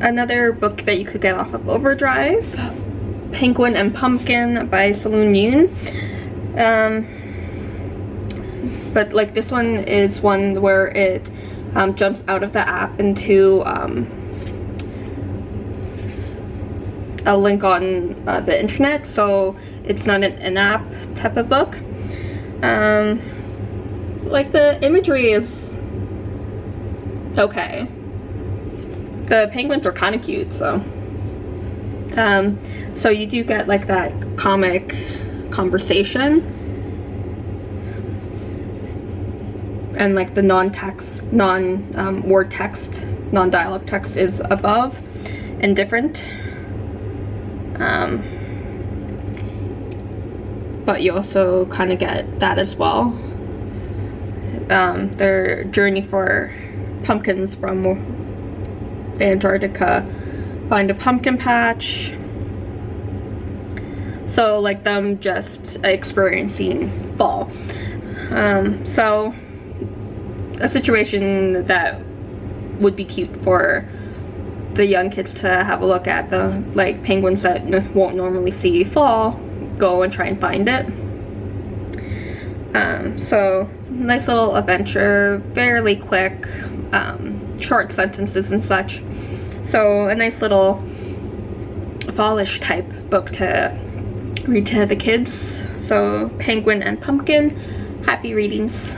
another book that you could get off of Overdrive, Penguin and Pumpkin by Salina Yoon. Um, but like this one is one where it um, jumps out of the app into um, a link on uh, the internet. So it's not an, an app type of book. Um, like the imagery is okay the penguins are kind of cute so. Um, so you do get like that comic conversation. And like the non-text non-word um, text non-dialogue text is above and different. Um, but you also kind of get that as well. Um, their journey for pumpkins from Antarctica find a pumpkin patch. So like them just experiencing fall. Um, so a situation that would be cute for the young kids to have a look at the like penguins that won't normally see fall go and try and find it um, so nice little adventure fairly quick um, short sentences and such. So a nice little fallish type book to read to the kids. So penguin and pumpkin happy readings